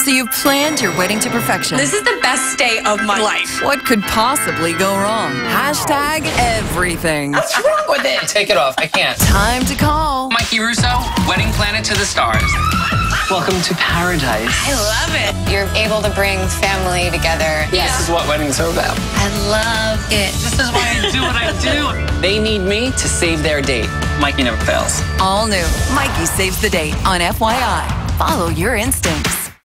So you've planned your wedding to perfection. This is the best day of my life. What could possibly go wrong? Hashtag everything. What's wrong with it? Take it off. I can't. Time to call. Mikie Russo, Wedding Planet to the Stars. Welcome to paradise. I love it. You're able to bring family together. Yes. This is what weddings are about. I love it. This is why I do what I do. They need me to save their date. Mikie never fails. All new. Mikie saves the date on FYI. Follow your instincts.